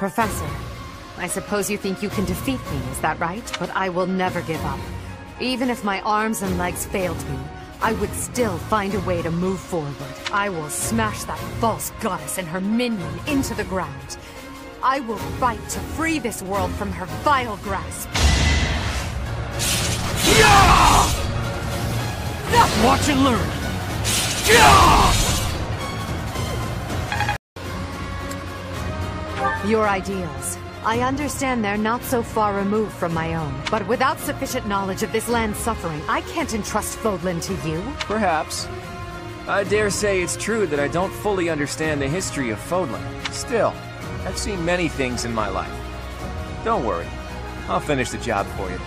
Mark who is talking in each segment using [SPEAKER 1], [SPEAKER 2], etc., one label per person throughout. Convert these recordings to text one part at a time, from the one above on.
[SPEAKER 1] Professor, I suppose you think you can defeat me, is that right? But I will never give up. Even if my arms and legs failed me, I would still find a way to move forward. I will smash that false goddess and her minion into the ground. I will fight to free this world from her vile grasp.
[SPEAKER 2] Watch and learn.
[SPEAKER 1] Your ideals. I understand they're not so far removed from my own, but without sufficient knowledge of this land's suffering, I can't entrust Fodlan to you.
[SPEAKER 3] Perhaps. I dare say it's true that I don't fully understand the history of Fodlan. Still, I've seen many things in my life. Don't worry. I'll finish the job for you.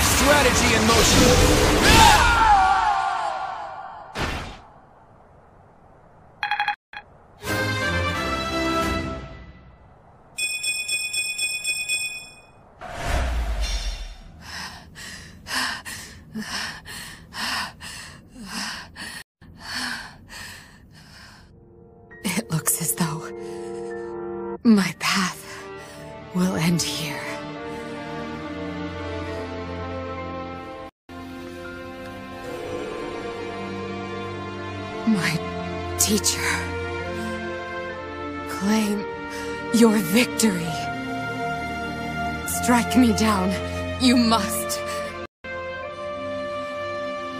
[SPEAKER 3] Strategy in motion! Ah!
[SPEAKER 1] It looks as though my path will end here. My teacher, claim your victory. Strike me down. You must.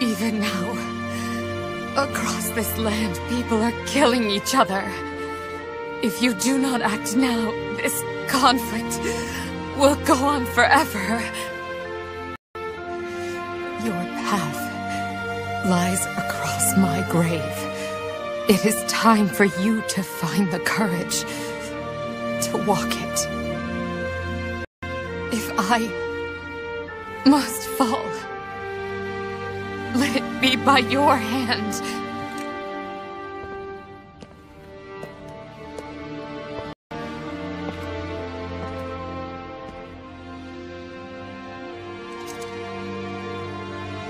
[SPEAKER 1] Even now, across this land, people are killing each other. If you do not act now, this conflict will go on forever. Your path lies across my grave. It is time for you to find the courage to walk it. If I must fall, let it be by your hand.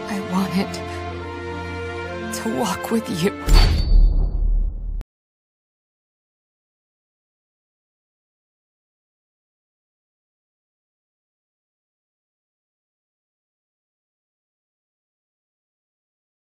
[SPEAKER 1] I wanted to walk with you.